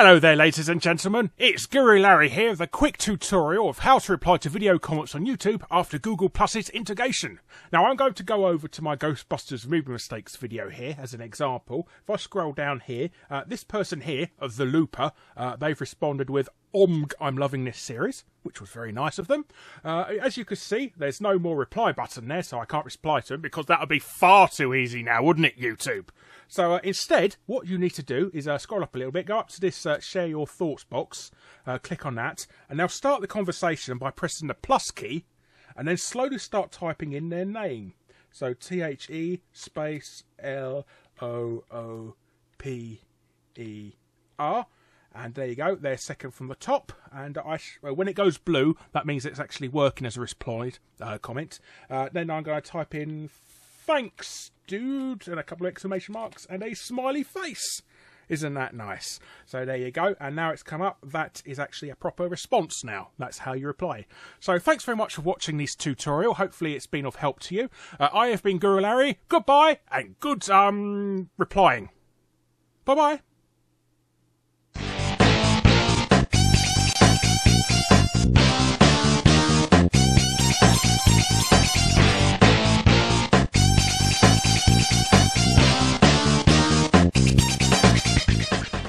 Hello there, ladies and gentlemen. It's Guru Larry here with a quick tutorial of how to reply to video comments on YouTube after Google Plus's integration. Now, I'm going to go over to my Ghostbusters movie mistakes video here as an example. If I scroll down here, uh, this person here, of the Looper, uh, they've responded with Omg, I'm loving this series, which was very nice of them. Uh, as you can see, there's no more reply button there, so I can't reply to them because that would be far too easy now, wouldn't it, YouTube? So uh, instead, what you need to do is uh, scroll up a little bit, go up to this uh, share your thoughts box, uh, click on that, and now start the conversation by pressing the plus key, and then slowly start typing in their name. So T H E space L O O P E R and there you go, they're second from the top. And I sh- when it goes blue, that means it's actually working as a replied uh, comment. Uh, then I'm going to type in thanks, dude, and a couple of exclamation marks and a smiley face. Isn't that nice? So there you go. And now it's come up. That is actually a proper response now. That's how you reply. So thanks very much for watching this tutorial. Hopefully it's been of help to you. Uh, I have been Guru Larry. Goodbye and good um replying. Bye bye.